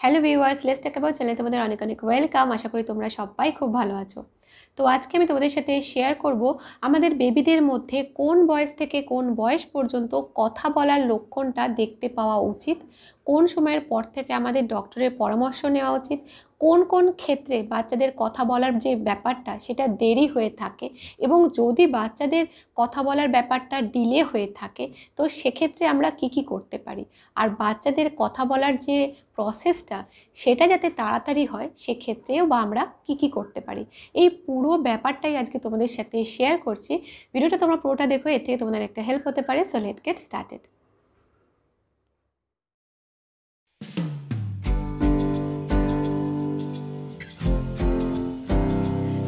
Hello viewers let's টাকা about চ্যানেলে তোমাদের অনেক অনেক ওয়েলকাম আশা করি তোমরা সবাই খুব ভালো আছো। তো আজকে আমি তোমাদের সাথে শেয়ার করব আমাদের বেবিদের মধ্যে কোন বয়স থেকে কোন বয়স পর্যন্ত কথা বলার লক্ষণটা দেখতে পাওয়া উচিত। কোন সময়ের পর থেকে আমাদের ডক্টরের পরামর্শ নেওয়া উচিত? কোন কোন ক্ষেত্রে বাচ্চাদের কথা বলার যে ব্যাপারটা, সেটা দেরি হয়ে থাকে? এবং যদি বাচ্চাদের কথা বলার ব্যাপারটা ডিলে হয়ে থাকে, তো সেক্ষেত্রে আমরা কি কি করতে পারি? আর বাচ্চাদের কথা বলার যে প্রসেসটা সেটা যাতে তাড়াতাড়ি হয়, সেক্ষেত্রেও বা আমরা কি কি করতে পারি? এই পুরো ব্যাপারটাই আজকে তোমাদের সাথে শেয়ার করছি। ভিডিওটা তোমরা পুরোটা দেখো, এর থেকে তোমাদের একটা হেল্প হতে পারে সো লেট গেট স্টার্টেড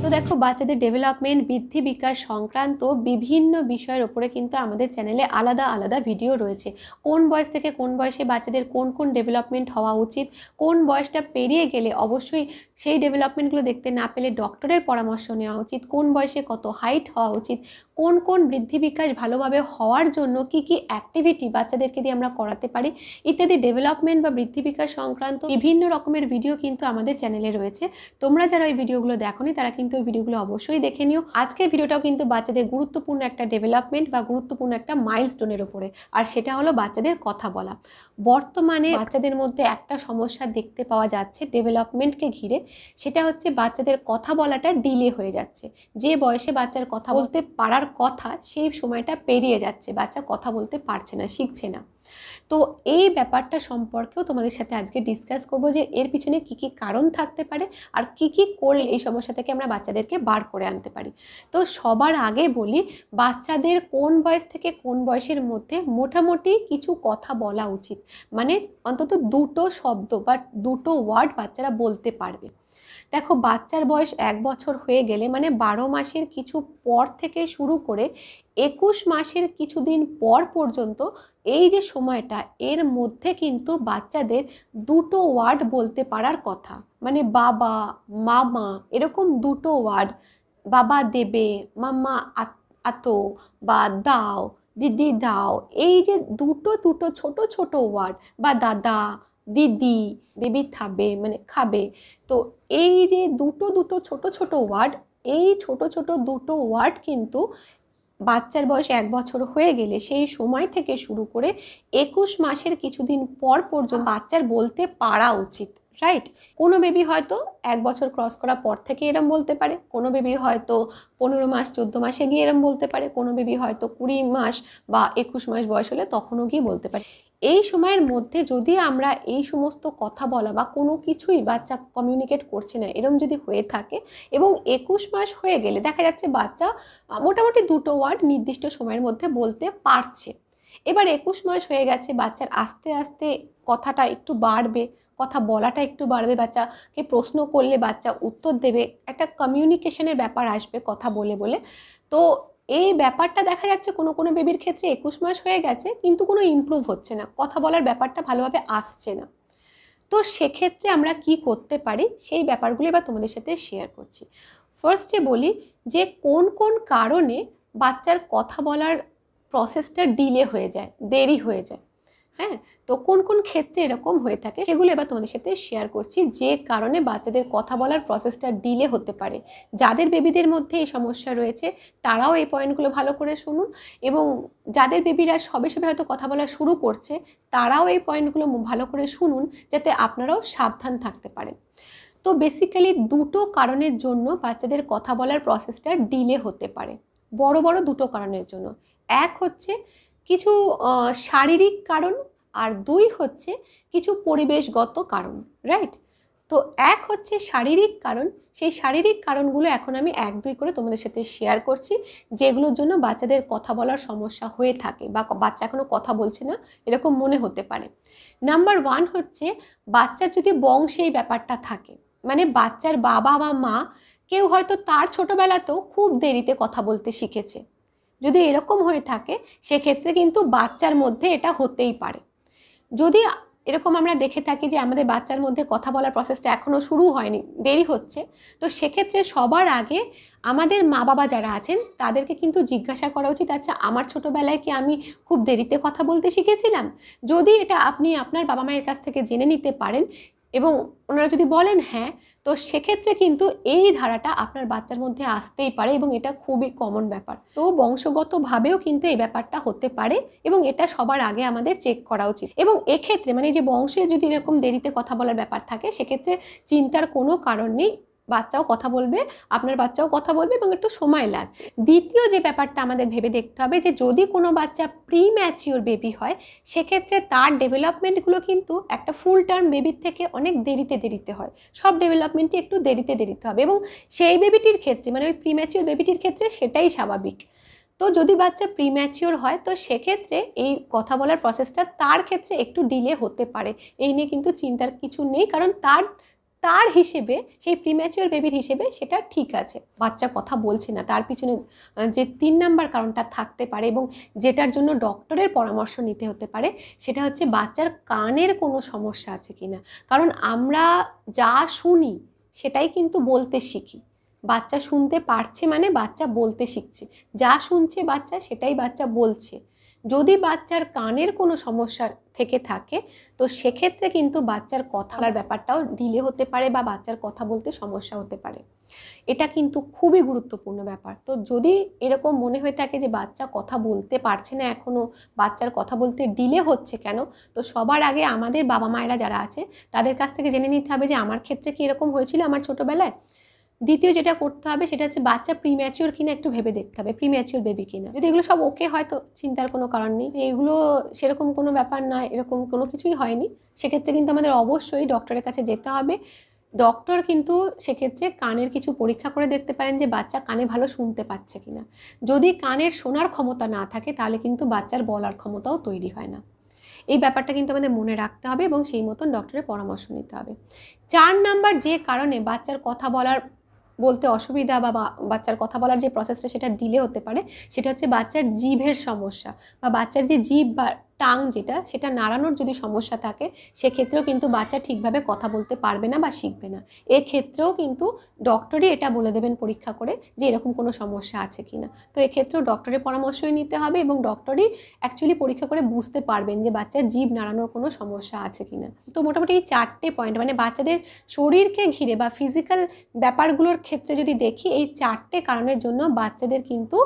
তো দেখো, বাচ্চাদের ডেভেলপমেন্ট বৃদ্ধি, বিকাশ সংক্রান্ত বিভিন্ন বিষয়ের ওপরে কিন্তু আমাদের চ্যানেলে আলাদা আলাদা ভিডিও রয়েছে। কোন বয়স থেকে কোন বয়সে বাচ্চাদের কোন কোন ডেভেলপমেন্ট হওয়া উচিত, কোন বয়সটা পেরিয়ে গেলে অবশ্যই সেই ডেভেলপমেন্টগুলো দেখতে না পেলে ডক্টরের পরামর্শ নেওয়া উচিত, কোন বয়সে কত হাইট হওয়া উচিত কোন কোন বৃদ্ধি বিকাশ ভালোভাবে হওয়ার জন্য কি কি অ্যাক্টিভিটি বাচ্চাদেরকে দিয়ে আমরা করাতে পারি, ইত্যাদি ডেভেলপমেন্ট বা বৃদ্ধি বিকাশ সংক্রান্ত বিভিন্ন রকমের ভিডিও কিন্তু আমাদের চ্যানেলে রয়েছে। তোমরা যারা ওই ভিডিওগুলো দেখোনি, তারা কিন্তু ওই ভিডিওগুলো অবশ্যই দেখে নিও। আজকের ভিডিওটাও কিন্তু বাচ্চাদের গুরুত্বপূর্ণ একটা ডেভেলপমেন্ট বা গুরুত্বপূর্ণ একটা মাইলস্টোনের উপরে। আর সেটা হলো বাচ্চাদের কথা বলা। বর্তমানে বাচ্চাদের মধ্যে একটা সমস্যা দেখতে পাওয়া যাচ্ছে ডেভেলপমেন্টকে ঘিরে। সেটা হচ্ছে বাচ্চাদের কথা বলাটা ডিলে হয়ে যাচ্ছে। যে বয়সে বাচ্চার কথা বলতে পারার কথা সেই সময়টা পেরিয়ে যাচ্ছে। বাচ্চা কথা বলতে পারছে না, শিখছে না। তো এই ব্যাপারটা সম্পর্কেও তোমাদের সাথে আজকে ডিসকাস করব যে এর পিছনে কি কি কারণ থাকতে পারে আর কি কি করলে এই সমস্যা থেকে আমরা বাচ্চাদেরকে বার করে আনতে পারি। তো সবার আগে বলি, বাচ্চাদের কোন বয়স থেকে কোন বয়সের মধ্যে মোটামুটি কিছু কথা বলা উচিত। মানে অন্তত দুটো শব্দ বা দুটো ওয়ার্ড বাচ্চারা বলতে পারবে। দেখো, বাচ্চার বয়স এক বছর হয়ে গেলে মানে বারো মাসের কিছু পর থেকে শুরু করে একুশ মাসের কিছুদিন পর পর্যন্ত এই যে সময়টা, এর মধ্যে কিন্তু বাচ্চাদের দুটো ওয়ার্ড বলতে পারার কথা। মানে বাবা, মামা, এরকম দুটো ওয়ার্ড। বাবা দেবে, মাম্মা আতো বা দাও, দিদি দাও, এই যে দুটো দুটো ছোট ছোট ওয়ার্ড, বা দাদা দিদি, বেবি থাবে মানে খাবে। তো এই যে দুটো দুটো, ছোট ছোট ওয়ার্ড, এই ছোট ছোট দুটো ওয়ার্ড কিন্তু বাচ্চার বয়স এক বছর হয়ে গেলে সেই সময় থেকে শুরু করে একুশ মাসের কিছুদিন পর পর্যন্ত বাচ্চার বলতে পারা উচিত রাইট কোনো বেবি হয়তো এক বছর ক্রস করার পর থেকে এরম বলতে পারে, কোনো বেবি হয়তো পনেরো মাস, চোদ্দ মাসে গিয়ে এরম বলতে পারে, কোনো বেবি হয়তো কুড়ি মাস বা একুশ মাস বয়স হলে তখনও গিয়ে বলতে পারে। এই সময়ের মধ্যে যদি আমরা এই সমস্ত কথা বলা বা কোনো কিছুই বাচ্চা কমিউনিকেট করছে না, এরম যদি হয়ে থাকে এবং একুশ মাস হয়ে গেলে দেখা যাচ্ছে বাচ্চা মোটামুটি দুটো ওয়ার্ড নির্দিষ্ট সময়ের মধ্যে বলতে পারছে। এবার একুশ মাস হয়ে গেছে, বাচ্চার আস্তে আস্তে কথাটা একটু বাড়বে, কথা বলাটা একটু বাড়বে, বাচ্চাকে প্রশ্ন করলে বাচ্চা উত্তর দেবে, একটা কমিউনিকেশনের ব্যাপার আসবে কথা বলে বলে। তো এই ব্যাপারটা দেখা যাচ্ছে কোনো কোনো বেবির ক্ষেত্রে একুশ মাস হয়ে গেছে, কিন্তু কোনো ইমপ্রুভ হচ্ছে না। কথা বলার ব্যাপারটা ভালোভাবে আসছে না। তো সেক্ষেত্রে আমরা কি করতে পারি? সেই ব্যাপারগুলি এবার তোমাদের সাথে শেয়ার করছি। ফার্স্টে বলি যে কোন কোন কারণে বাচ্চার কথা বলার প্রসেসটা ডিলে হয়ে যায়, দেরি হয়ে যায়। হ্যাঁ? তো কোন কোন ক্ষেত্রে এরকম হয়ে থাকে সেগুলো এবার তোমাদের সাথে শেয়ার করছি। যে কারণে বাচ্চাদের কথা বলার প্রসেসটা ডিলে হতে পারে। যাদের বেবিদের মধ্যে এই সমস্যা রয়েছে, তারাও এই পয়েন্টগুলো ভালো করে শুনুন। এবং যাদের বেবিরা সবে সবে হয়তো কথা বলা শুরু করছে, তারাও এই পয়েন্টগুলো ভালো করে শুনুন, যাতে আপনারাও সাবধান থাকতে পারেন। তো বেসিক্যালি দুটো কারণের জন্য বাচ্চাদের কথা বলার প্রসেসটা ডিলে হতে পারে। বড় বড় দুটো কারণের জন্য। এক হচ্ছে কিছু শারীরিক কারণ আর দুই হচ্ছে কিছু পরিবেশগত কারণ রাইট তো এক হচ্ছে শারীরিক কারণ, সেই শারীরিক কারণগুলো এখন আমি এক, দুই করে তোমাদের সাথে শেয়ার করছি, যেগুলোর জন্য বাচ্চাদের কথা বলার সমস্যা হয়ে থাকে বা বাচ্চা এখনও কথা বলছে না, এরকম মনে হতে পারে। নাম্বার ওয়ান হচ্ছে বাচ্চার যদি বংশে এই ব্যাপারটা থাকে মানে বাচ্চার বাবা বা মা কেউ হয়তো তার ছোটোবেলাতেও খুব দেরিতে কথা বলতে শিখেছে যদি এরকম হয়ে থাকে, সেক্ষেত্রে কিন্তু বাচ্চার মধ্যে এটা হতেই পারে। যদি এরকম আমরা দেখে থাকি যে আমাদের বাচ্চার মধ্যে কথা বলার প্রসেসটা এখনও শুরু হয়নি, দেরি হচ্ছে, তো সেক্ষেত্রে সবার আগে আমাদের মা বাবা যারা আছেন, তাদেরকে কিন্তু জিজ্ঞাসা করা উচিত আচ্ছা আমার ছোটোবেলায় কি আমি খুব দেরিতে কথা বলতে শিখেছিলাম? যদি এটা আপনি আপনার বাবা মায়ের কাছ থেকে জেনে নিতে পারেন এবং ওনারা যদি বলেন হ্যাঁ তো সেক্ষেত্রে কিন্তু এই ধারাটা আপনার বাচ্চার মধ্যে আসতেই পারে এবং এটা খুবই কমন ব্যাপার। তো বংশগতভাবেও কিন্তু এই ব্যাপারটা হতে পারে এবং এটা সবার আগে আমাদের চেক করা উচিত। এবং এক্ষেত্রে মানে যে বংশে যদি এরকম দেরিতে কথা বলার ব্যাপার থাকে, সেক্ষেত্রে চিন্তার কোনো কারণ নেই। বাচ্চাও কথা বলবে, আপনার বাচ্চাও কথা বলবে এবং একটু সময় লাগছে। দ্বিতীয় যে ব্যাপারটা আমাদের ভেবে দেখতে হবে যে, যদি কোনো বাচ্চা প্রি ম্যাচিওর বেবি হয়, সেক্ষেত্রে তার ডেভেলপমেন্টগুলো কিন্তু একটা ফুল টার্ম বেবির থেকে অনেক দেরিতে দেরিতে হয়। সব ডেভেলপমেন্টই একটু দেরিতে দেরিতে হবে এবং সেই বেবিটির ক্ষেত্রে মানে ওই প্রি ম্যাচিওর বেবিটির ক্ষেত্রে সেটাই স্বাভাবিক। তো যদি বাচ্চা প্রিম্যাচিওর হয়, তো সেক্ষেত্রে এই কথা বলার প্রসেসটা তার ক্ষেত্রে একটু ডিলে হতে পারে। এই নিয়ে কিন্তু চিন্তার কিছু নেই, কারণ তার তার হিসেবে, সেই প্রিম্যাচিওর বেবির হিসেবে সেটা ঠিক আছে। বাচ্চা কথা বলছে না, তার পিছনে যে তিন নাম্বার কারণটা থাকতে পারে এবং যেটার জন্য ডক্টরের পরামর্শ নিতে হতে পারে, সেটা হচ্ছে বাচ্চার কানের কোনো সমস্যা আছে কিনা। কারণ আমরা যা শুনি সেটাই কিন্তু বলতে শিখি। বাচ্চা শুনতে পারছে মানে বাচ্চা বলতে শিখছে। যা শুনছে বাচ্চা সেটাই বাচ্চা বলছে। যদি বাচ্চার কানের কোনো সমস্যা থেকে থাকে, তো সেক্ষেত্রে কিন্তু বাচ্চার কথা বলার ব্যাপারটাও ডিলে হতে পারে বা বাচ্চার কথা বলতে সমস্যা হতে পারে। এটা কিন্তু খুবই গুরুত্বপূর্ণ ব্যাপার। তো যদি এরকম মনে হয়ে থাকে যে বাচ্চা কথা বলতে পারছে না এখনও বাচ্চার কথা বলতে ডিলে হচ্ছে কেন, তো সবার আগে আমাদের বাবা মায়েরা যারা আছে, তাদের কাছ থেকে জেনে নিতে হবে যে আমার ক্ষেত্রে কি এরকম হয়েছিল আমার ছোটোবেলায়? দ্বিতীয় যেটা করতে হবে সেটা হচ্ছে বাচ্চা প্রিম্যাচিওর কিনা একটু ভেবে দেখতে হবে প্রিম্যাচিওর বেবি কিনা। যদি এগুলো সব ওকে হয় তো চিন্তার কোনো কারণ নেই। এগুলো সেরকম কোনো ব্যাপার নয় এরকম কোনো কিছুই হয়নি, সেক্ষেত্রে কিন্তু আমাদের অবশ্যই ডক্টরের কাছে যেতে হবে। ডক্টর কিন্তু সেক্ষেত্রে কানের কিছু পরীক্ষা করে দেখতে পারেন যে বাচ্চা কানে ভালো শুনতে পাচ্ছে কিনা। যদি কানের শোনার ক্ষমতা না থাকে, তাহলে কিন্তু বাচ্চার বলার ক্ষমতাও তৈরি হয় না। এই ব্যাপারটা কিন্তু আমাদের মনে রাখতে হবে এবং সেই মতন ডক্টরের পরামর্শ নিতে হবে। চার নাম্বার যে কারণে বাচ্চার কথা বলার বলতে অসুবিধা বা বাচ্চার কথা বলার যে প্রসেসটা সেটা ডিলে হতে পারে, সেটা হচ্ছে বাচ্চার জিভের সমস্যা বা বাচ্চার যে জিভ বা টাং যেটা, সেটা নাড়ানোর যদি সমস্যা থাকে, সেক্ষেত্রেও কিন্তু বাচ্চা ঠিকভাবে কথা বলতে পারবে না বা শিখবে না। এক্ষেত্রেও কিন্তু ডক্টরই এটা বলে দেবেন পরীক্ষা করে যে এরকম কোনো সমস্যা আছে কি না। তো এক্ষেত্রেও ডক্টরের পরামর্শই নিতে হবে এবং ডক্টরই অ্যাকচুয়ালি পরীক্ষা করে বুঝতে পারবেন যে বাচ্চার জীব নাড়ানোর কোনো সমস্যা আছে কি না। তো মোটামুটি এই চারটে পয়েন্ট মানে বাচ্চাদের শরীরকে ঘিরে বা ফিজিক্যাল ব্যাপারগুলোর ক্ষেত্রে যদি দেখি, এই চারটে কারণের জন্য বাচ্চাদের কিন্তু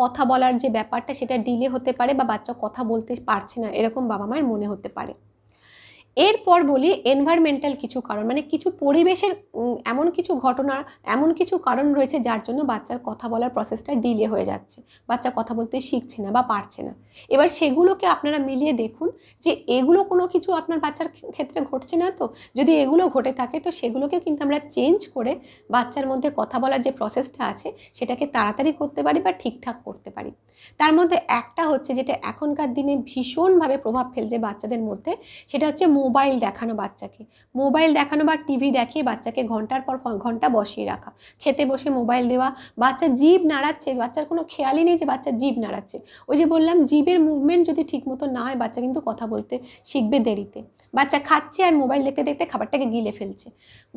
কথা বলার যে ব্যাপারটা, সেটা ডিলে হতে পারে বা বাচ্চা কথা বলতে পারছে না এরকম বাবা মায়ের মনে হতে পারে। এরপর বলি এনভায়রনমেন্টাল কিছু কারণ মানে কিছু পরিবেশের এমন কিছু ঘটনা, এমন কিছু কারণ রয়েছে যার জন্য বাচ্চার কথা বলার প্রসেসটা ডিলে হয়ে যাচ্ছে। বাচ্চা কথা বলতে শিখছে না বা পারছে না। এবার সেগুলোকে আপনারা মিলিয়ে দেখুন যে এগুলো কোনো কিছু আপনার বাচ্চার ক্ষেত্রে ঘটছে না তো? যদি এগুলো ঘটে থাকে তো সেগুলোকে কিন্তু আমরা চেঞ্জ করে বাচ্চার মধ্যে কথা বলার যে প্রসেসটা আছে সেটাকে তাড়াতাড়ি করতে পারি বা ঠিকঠাক করতে পারি। তার মধ্যে একটা হচ্ছে যেটা এখনকার দিনে ভীষণভাবে প্রভাব ফেলছে বাচ্চাদের মধ্যে, সেটা হচ্ছে মোবাইল দেখানো বাচ্চাকে। মোবাইল দেখানো বা টিভি দেখিয়ে বাচ্চাকে ঘণ্টার পর ঘণ্টা বসিয়ে রাখা। খেতে বসে মোবাইল দেওয়া। বাচ্চা জীব নাড়াচ্ছে, বাচ্চার কোনো খেয়ালই নেই যে বাচ্চা জীব নাড়াচ্ছে। ওই যে বললাম জীবের মুভমেন্ট যদি ঠিক মতো না হয়, বাচ্চা কিন্তু কথা বলতে শিখবে দেরিতে। বাচ্চা খাচ্ছে আর মোবাইল দেখতে দেখতে খাবারটাকে গিলে ফেলছে।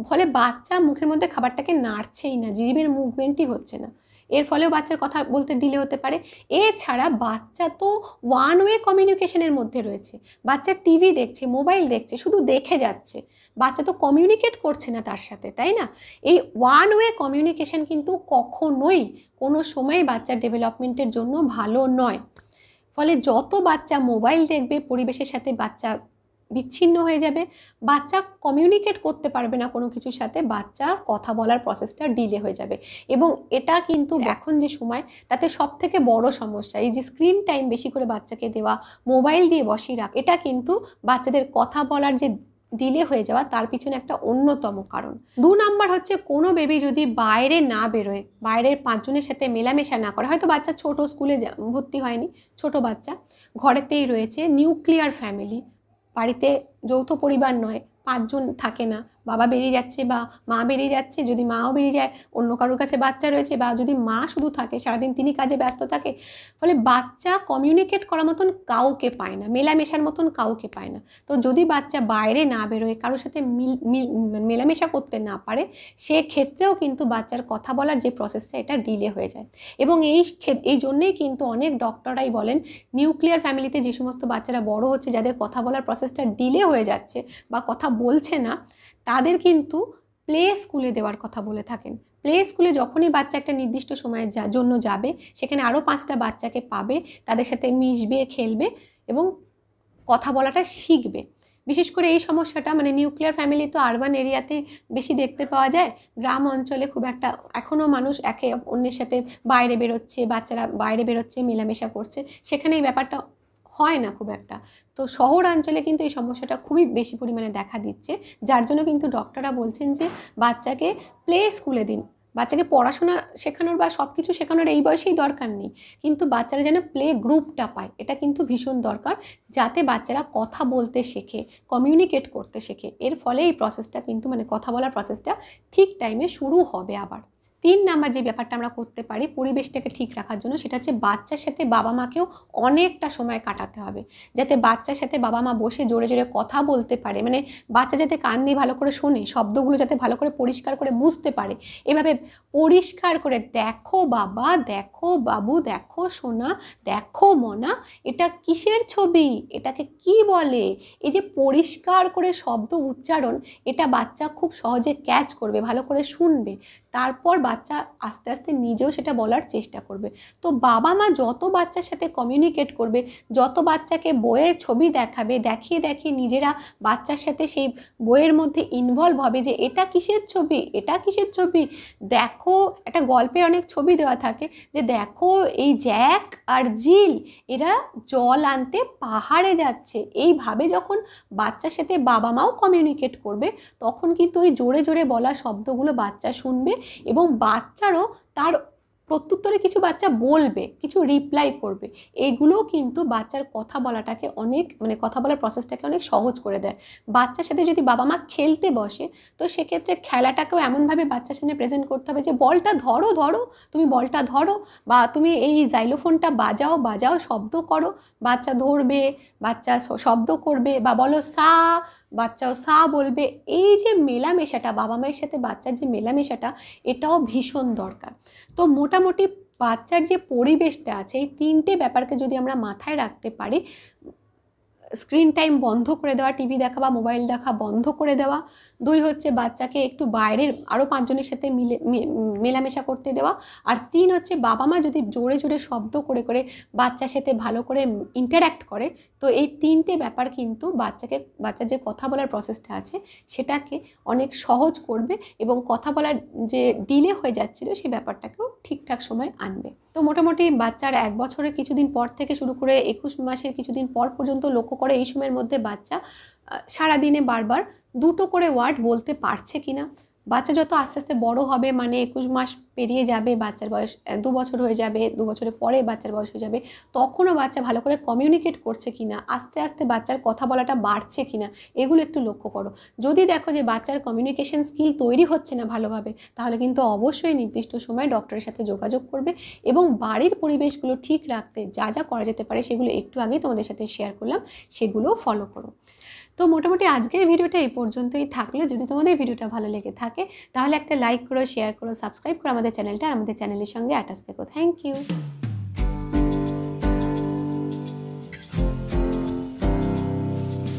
ফলে বাচ্চা মুখের মধ্যে খাবারটাকে নাড়ছেই না জীবের মুভমেন্টই হচ্ছে না। এর ফলেও বাচ্চার কথা বলতে ডিলে হতে পারে। এছাড়া বাচ্চা তো ওয়ান ওয়ে কমিউনিকেশনের মধ্যে রয়েছে। বাচ্চা টিভি দেখছে মোবাইল দেখছে, শুধু দেখে যাচ্ছে। বাচ্চা তো কমিউনিকেট করছে না তার সাথে, তাই না? এই ওয়ান ওয়ে কমিউনিকেশন কিন্তু কখনোই কোনো সময় বাচ্চার ডেভেলপমেন্টের জন্য ভালো নয়। ফলে যত বাচ্চা মোবাইল দেখবে, পরিবেশের সাথে বাচ্চা বিচ্ছিন্ন হয়ে যাবে। বাচ্চা কমিউনিকেট করতে পারবে না কোনো কিছুর সাথে বাচ্চার কথা বলার প্রসেসটা ডিলে হয়ে যাবে। এবং এটা কিন্তু এখন যে সময় তাতে সব থেকে বড় সমস্যা এই যে স্ক্রিন টাইম বেশি করে বাচ্চাকে দেওয়া মোবাইল দিয়ে বসিয়ে রাখ এটা কিন্তু বাচ্চাদের কথা বলার যে ডিলে হয়ে যাওয়া তার পিছনে একটা অন্যতম কারণ। দু নাম্বার হচ্ছে কোনো বেবি যদি বাইরে না বেরোয় বাইরের পাঁচজনের সাথে মেলামেশা না করে হয়তো বাচ্চা ছোট স্কুলে ভর্তি হয়নি ছোট বাচ্চা ঘরেতেই রয়েছে নিউক্লিয়ার ফ্যামিলি বাড়িতে যৌথ পরিবার নয় পাঁচজন থাকে না। বাবা বেরিয়ে যাচ্ছে বা মা বেরিয়ে যাচ্ছে, যদি মাও বেরিয়ে যায়, অন্য কারোর কাছে বাচ্চা রয়েছে বা যদি মা শুধু থাকে, সারাদিন তিনি কাজে ব্যস্ত থাকে, ফলে বাচ্চা কমিউনিকেট করার মতন কাউকে পায় না, মেলামেশার মতন কাউকে পায় না। তো যদি বাচ্চা বাইরে না বেরোয়, কারোর সাথে মিল মিল মেলামেশা করতে না পারে, সেক্ষেত্রেও কিন্তু বাচ্চার কথা বলার যে প্রসেসটা এটা ডিলে হয়ে যায়। এবং এই এই জন্যেই কিন্তু অনেক ডক্টররাই বলেন নিউক্লিয়ার ফ্যামিলিতে যে সমস্ত বাচ্চারা বড় হচ্ছে, যাদের কথা বলার প্রসেসটা ডিলে হয়ে যাচ্ছে বা কথা বলছে না তাদের কিন্তু প্লে স্কুলে দেওয়ার কথা বলে থাকেন। প্লে স্কুলে যখনই বাচ্চা একটা নির্দিষ্ট সময়ের জন্য যাবে, সেখানে আরও পাঁচটা বাচ্চাকে পাবে, তাদের সাথে মিশবে, খেলবে এবং কথা বলাটা শিখবে। বিশেষ করে এই সমস্যাটা মানে নিউক্লিয়ার ফ্যামিলি তো আরবান এরিয়াতে বেশি দেখতে পাওয়া যায়। গ্রাম অঞ্চলে খুব একটা এখনও মানুষ একে অন্যের সাথে বাইরে বেরোচ্ছে, বাচ্চারা বাইরে বেরোচ্ছে, মেলামেশা করছে। সেখানে এই ব্যাপারটা হয় না খুব একটা। তো শহর অঞ্চলে কিন্তু এই সমস্যাটা খুবই বেশি পরিমাণে দেখা দিচ্ছে। যার জন্য কিন্তু ডক্টররা বলছেন যে, বাচ্চাকে প্লে স্কুলে দিন। বাচ্চাকে পড়াশোনা শেখানোর বা সব কিছু শেখানোর এই বয়সেই দরকার নেই। কিন্তু বাচ্চারা যেন প্লে গ্রুপটা পায়, এটা কিন্তু ভীষণ দরকার। যাতে বাচ্চারা কথা বলতে শেখে কমিউনিকেট করতে শেখে। এর ফলে এই প্রসেসটা কিন্তু মানে কথা বলার প্রসেসটা ঠিক টাইমে শুরু হবে আবার। তিন নাম্বার যে ব্যাপারটা আমরা করতে পারি পরিবেশটাকে ঠিক রাখার জন্য, সেটা হচ্ছে বাচ্চার সাথে বাবা মাকেও অনেকটা সময় কাটাতে হবে। যাতে বাচ্চার সাথে বাবা মা বসে জোরে জোরে কথা বলতে পারে মানে বাচ্চা যাতে কান দিয়ে ভালো করে শোনে, শব্দগুলো যাতে ভালো করে পরিষ্কার করে বুঝতে পারে। এভাবে পরিষ্কার করে দেখো বাবা, দেখো বাবু, দেখো সোনা, দেখো মনা, এটা কিসের ছবি? এটাকে কি বলে? এই যে পরিষ্কার করে শব্দ উচ্চারণ, এটা বাচ্চা খুব সহজে ক্যাচ করবে, ভালো করে শুনবে। তারপর বাচ্চা আস্তে আস্তে নিজেও সেটা বলার চেষ্টা করবে। তো বাবা মা যত বাচ্চার সাথে কমিউনিকেট করবে, যত বাচ্চাকে বইয়ের ছবি দেখাবে, দেখিয়ে দেখিয়ে নিজেরা বাচ্চার সাথে সেই বইয়ের মধ্যে ইনভলভ হবে যে এটা কিসের ছবি, এটা কিসের ছবি? দেখো, একটা গল্পের অনেক ছবি দেওয়া থাকে যে দেখো এই জ্যাক আর জিল, এরা জল আনতে পাহাড়ে যাচ্ছে। এইভাবে যখন বাচ্চার সাথে বাবা মাও কমিউনিকেট করবে, তখন কিন্তু ওই জোরে জোরে বলা শব্দগুলো বাচ্চা শুনবে এবং বাচ্চারও তার প্রত্যুত্তরে কিছু বাচ্চা বলবে, কিছু রিপ্লাই করবে। এইগুলোও কিন্তু বাচ্চার কথা বলাটাকে অনেক মানে কথা বলার প্রসেসটাকে অনেক সহজ করে দেয়। বাচ্চার সাথে যদি বাবা মা খেলতে বসে, তো সেক্ষেত্রে খেলাটাকেও এমনভাবে বাচ্চার সামনে প্রেজেন্ট করতে হবে যে, বলটা ধরো ধরো, তুমি বলটা ধরো বা তুমি এই জাইলোফোনটা বাজাও বাজাও, শব্দ করো। বাচ্চা ধরবে, বাচ্চা শব্দ করবে বা বলো সা বাচ্চাও সা বলবে, এই যে মেলামেশাটা, বাবা মায়ের সাথে বাচ্চার যে মেলামেশাটা, এটাও ভীষণ দরকার। তো মোটামুটি বাচ্চার যে পরিবেশটা আছে, এই তিনটে ব্যাপারকে যদি আমরা মাথায় রাখতে পারি স্ক্রিন টাইম বন্ধ করে দেওয়া, টিভি দেখা বা মোবাইল দেখা বন্ধ করে দেওয়া। দুই হচ্ছে বাচ্চাকে একটু বাইরের আরও পাঁচজনের সাথে মিলে মেলামেশা করতে দেওয়া। আর তিন হচ্ছে বাবা মা যদি জোরে জোরে শব্দ করে করে বাচ্চার সাথে ভালো করে ইন্টারাক্ট করে, তো এই তিনটে ব্যাপার কিন্তু বাচ্চাকে, বাচ্চার যে কথা বলার প্রসেসটা আছে, সেটাকে অনেক সহজ করবে এবং কথা বলার যে ডিলে হয়ে যাচ্ছিল সেই ব্যাপারটাকেও ঠিকঠাক সময় আনবে। তো মোটামুটি বাচ্চার এক বছরের কিছুদিন পর থেকে শুরু করে একুশ মাসের কিছুদিন পর পর্যন্ত লক্ষ্য করে এই সময়ের মধ্যে বাচ্চা সারাদিনে বারবার দুটো করে ওয়ার্ড বলতে পারছে কিনা বাচ্চা যত আস্তে আস্তে বড় হবে মানে একুশ মাস পেরিয়ে যাবে, বাচ্চার বয়স দু বছর হয়ে যাবে, দু বছরের পরে বাচ্চার বয়স হয়ে যাবে, তখনও বাচ্চা ভালো করে কমিউনিকেট করছে কি না আস্তে আস্তে বাচ্চার কথা বলাটা বাড়ছে কিনা, এগুলো একটু লক্ষ্য করো। যদি দেখো যে বাচ্চার কমিউনিকেশন স্কিল তৈরি হচ্ছে না ভালোভাবে, তাহলে কিন্তু অবশ্যই নির্দিষ্ট সময় ডক্টরের সাথে যোগাযোগ করবে এবং বাড়ির পরিবেশগুলো ঠিক রাখতে যা যা করা যেতে পারে, সেগুলো একটু আগেই তোমাদের সাথে শেয়ার করলাম, সেগুলোও ফলো করো। তো মোটামুটি আজকের ভিডিওটা এই পর্যন্তই থাকল। যদি তোমাদের ভিডিওটা ভালো লেগে থাকে, তাহলে একটা লাইক করো শেয়ার করো সাবস্ক্রাইব করো আমাদের চ্যানেলটা আর আমাদের চ্যানেলের সঙ্গে অ্যাটাচ থেকো থ্যাংক ইউ